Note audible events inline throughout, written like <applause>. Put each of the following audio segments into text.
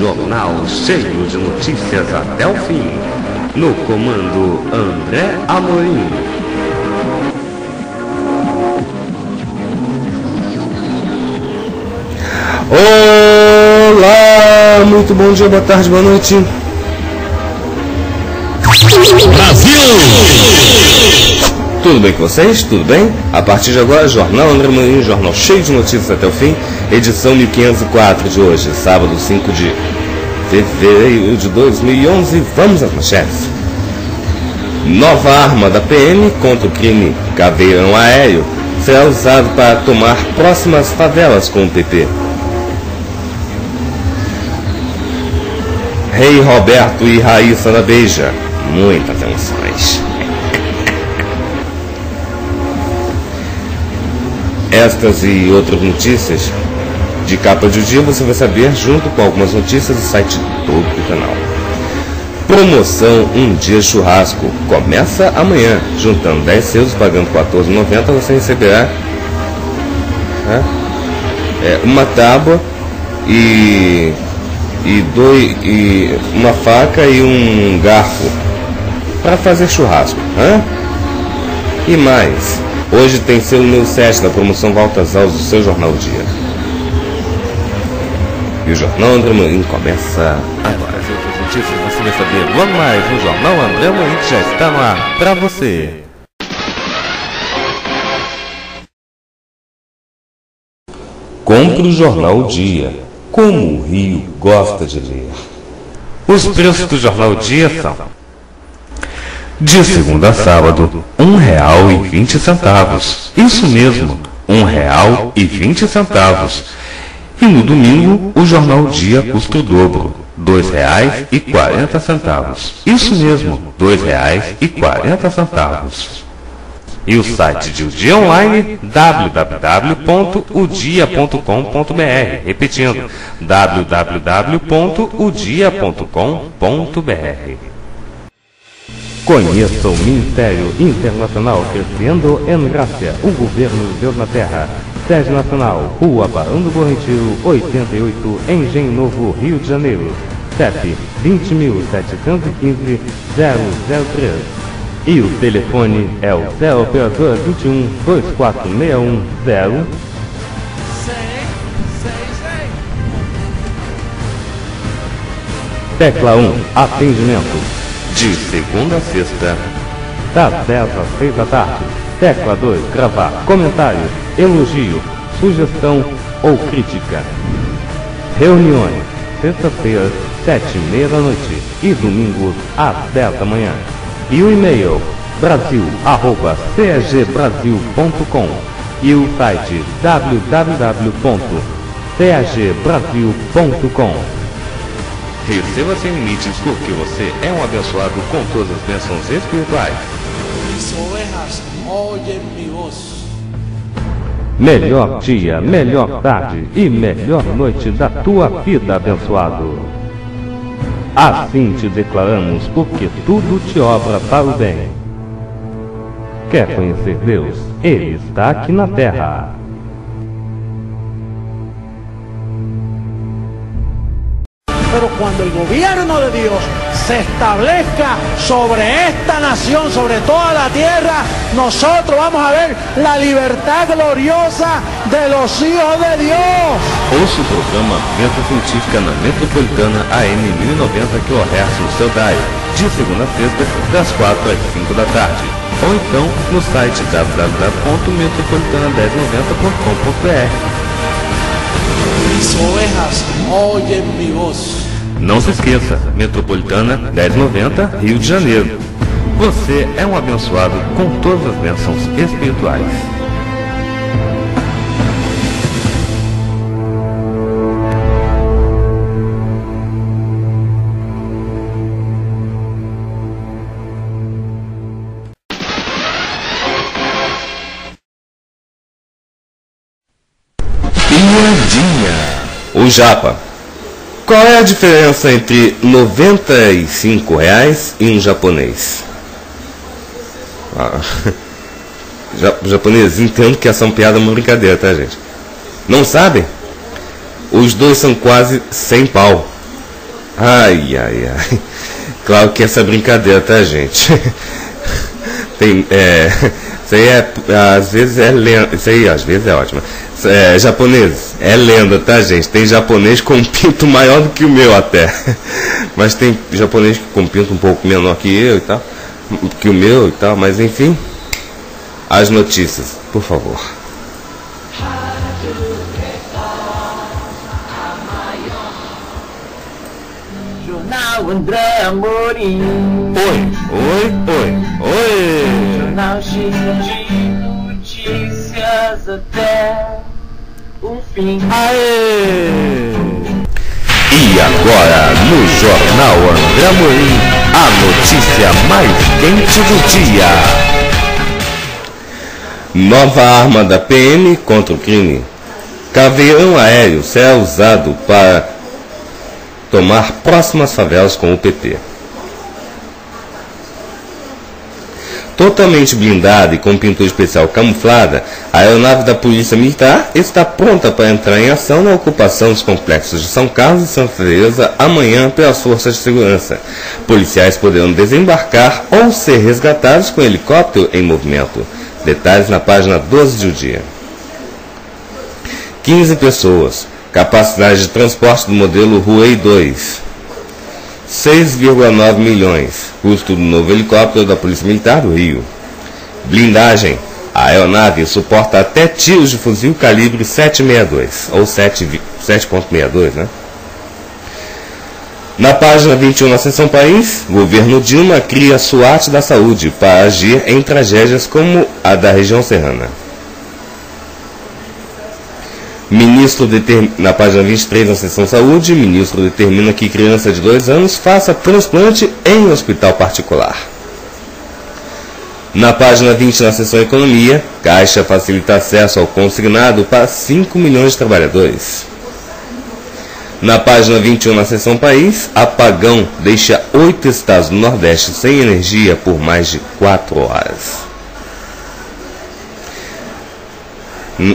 Jornal cheio de notícias até o fim. No comando André Amorim. Olá, muito bom dia, boa tarde, boa noite. Tudo bem com vocês? Tudo bem? A partir de agora, Jornal André Marinho, jornal cheio de notícias até o fim, edição 1504 de hoje, sábado 5 de fevereiro de 2011. Vamos às manchetes. Nova arma da PM contra o crime caveirão aéreo será usado para tomar próximas favelas com o PP. Rei Roberto e Raíssa da Beija, muitas emoções. Estas e outras notícias de capa de dia você vai saber junto com algumas notícias do site do canal. Promoção Um Dia Churrasco começa amanhã. Juntando 10 selos, pagando R$ 14,90, você receberá né, é, uma tábua e, e, dois, e uma faca e um garfo para fazer churrasco. Hã? E mais, hoje tem selo meu 7 da promoção Voltas Aos do seu Jornal Dia. E o Jornal André Marinho começa agora. Essas outras notícias você vai saber logo mais no Jornal André Amorim que já está no ar para você. Compre o Jornal Dia, como o Rio gosta de ler. Os preços do Jornal Dia são de segunda a sábado, vinte centavos. Isso mesmo, um real e vinte centavos. No domingo, o Jornal Dia custa o dobro, quarenta centavos. Isso mesmo, dois reais e quarenta centavos. O site de O Dia Online, www.udia.com.br. Repetindo, www.udia.com.br. Conheça o Ministério Internacional Crescendo em Grácia, o governo de Deus na Terra. Sede Nacional, Rua Barão do Bom Retiro, 88, Engenho Novo, Rio de Janeiro. CEP 20.715-003. E o telefone é o Céu Operador 21 2461 0 Tecla 1 Atendimento de segunda a sexta, das 10 às 6 da tarde. Tecla 2, gravar comentário, elogio, sugestão ou crítica. Reuniões, sexta-feira, 7 e meia da noite e domingos às 10 da manhã. E o e-mail, brasil.cagbrasil.com e o site www.cagbrasil.com. Receba sem limites porque você é um abençoado com todas as bênçãos espirituais. Mis ovejas oyen mi voz. Melhor dia, melhor tarde e melhor noite da tua vida, abençoado. Assim te declaramos, porque tudo te obra para o bem. Quer conhecer Deus? Ele está aqui na terra. Pero cuando el gobierno de Dios se establezca sobre esta nación, sobre toda la tierra, nosotros vamos a ver la libertad gloriosa de los hijos de Dios. Ouça o programa Meta Científica na Metropolitana AM 1090 kHz no seu dial, de segunda a sexta, das 4 às 5 da tarde. Ou então no site www.metropolitana1090.com.br. Mis ovejas. Não se esqueça, Metropolitana 1090, Rio de Janeiro. Você é um abençoado com todas as bênçãos espirituais. Japa. Qual é a diferença entre 95 reais e um japonês? Ah, <laughs> japonês, entendo que essa é uma piada uma brincadeira, tá gente? Não sabem? Os dois são quase 100 pau. Ai, ai, ai. <laughs> Claro que essa é brincadeira, tá gente? <laughs> Tem, é, isso aí é, às vezes é lenda, isso aí às vezes é ótimo. É, japonês, é lenda, tá gente? Tem japonês com pinto maior do que o meu até. <laughs> Mas tem japonês com pinto um pouco menor que eu e tal, que o meu e tal, mas enfim. As notícias, por favor. Jornal André Amorim. Oi, oi, oi, oi. De notícias até o fim. Aê! E agora, no Jornal André Amorim, a notícia mais quente do dia. Nova arma da PM contra o crime. Caveirão aéreo será usado para tomar próximas favelas com o PT. Totalmente blindada e com pintura especial camuflada, a aeronave da Polícia Militar está pronta para entrar em ação na ocupação dos complexos de São Carlos e Santa Teresa amanhã pelas forças de segurança. Policiais poderão desembarcar ou ser resgatados com helicóptero em movimento. Detalhes na página 12 do dia. 15 pessoas. Capacidade de transporte do modelo Huey 2. 6,9 milhões. Custo do novo helicóptero da Polícia Militar do Rio. Blindagem. A aeronave suporta até tiros de fuzil calibre 762 ou 7.62, né? Na página 21 na seção País, governo Dilma cria SWAT da saúde para agir em tragédias como a da região serrana. Ministro determ... Na página 23 na seção Saúde, ministro determina que criança de 2 anos faça transplante em hospital particular. Na página 20 na seção Economia, Caixa facilita acesso ao consignado para 5 milhões de trabalhadores. Na página 21, na seção País, apagão deixa oito estados do Nordeste sem energia por mais de quatro horas.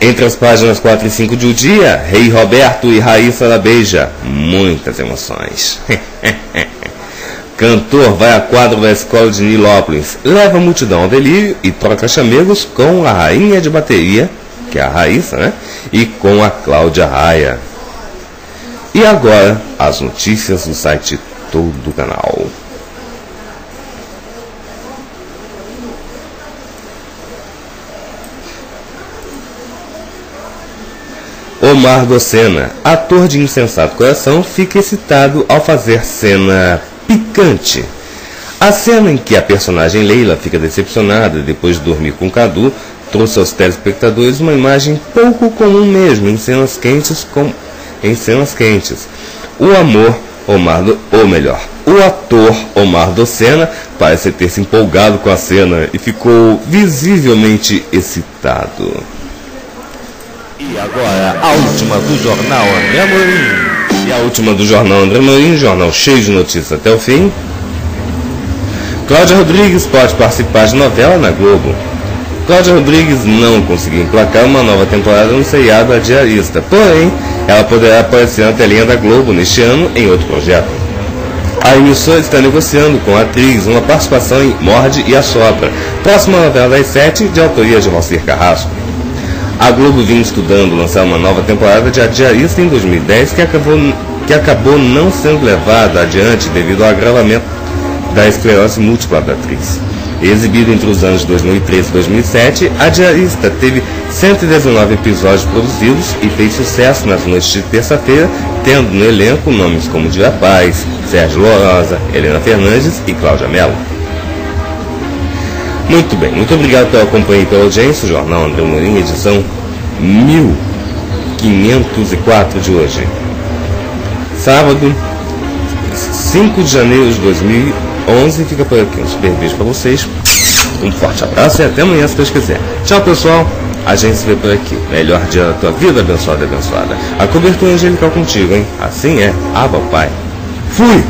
Entre as páginas 4 e 5 de O Dia, Rei Roberto e Raíssa da Beija. Muitas emoções. <laughs> Cantor vai a quadro da escola de Nilópolis, leva a multidão ao delírio e troca chamegos com a rainha de bateria, que é a Raíssa, né? E com a Cláudia Raia. E agora, as notícias do site Todo Canal. Omar Docena, ator de Insensato Coração, fica excitado ao fazer cena picante. A cena em que a personagem Leila fica decepcionada depois de dormir com Cadu trouxe aos telespectadores uma imagem pouco comum mesmo em cenas quentes com em cenas quentes. O amor, Omar, do, ou melhor, o ator Omar Docena parece ter se empolgado com a cena e ficou visivelmente excitado. E agora, a última do jornal André Amorim. E a última do jornal André Amorim, jornal cheio de notícias até o fim. Cláudia Rodrigues pode participar de novela na Globo. Cláudia Rodrigues não conseguiu emplacar uma nova temporada no seriado A Diarista, porém, ela poderá aparecer na telinha da Globo neste ano em outro projeto. A emissora está negociando com a atriz uma participação em Morde e a Sopra, próxima novela das sete de autoria de Valcir Carrasco. A Globo vinha estudando lançar uma nova temporada de A Diarista em 2010 que acabou, que acabou não sendo levada adiante devido ao agravamento da esclerose múltipla da atriz. Exibida entre os anos 2013 e 2007, a diarista teve 119 episódios produzidos e fez sucesso nas noites de terça-feira, tendo no elenco nomes como Dira Paz, Sérgio Lorosa, Helena Fernandes e Cláudia Mello. Muito bem, muito obrigado pela companhia e pela audiência. O Jornal André Mourinho, edição 1504 de hoje. Sábado, 5 de janeiro de 2011. Fica por aqui. Um super beijo para vocês. Um forte abraço e até amanhã, se Deus quiser. Tchau, pessoal. A gente se vê por aqui. Melhor dia da tua vida, abençoada abençoada. A cobertura angelical contigo, hein? Assim é. Aba, Pai. Fui!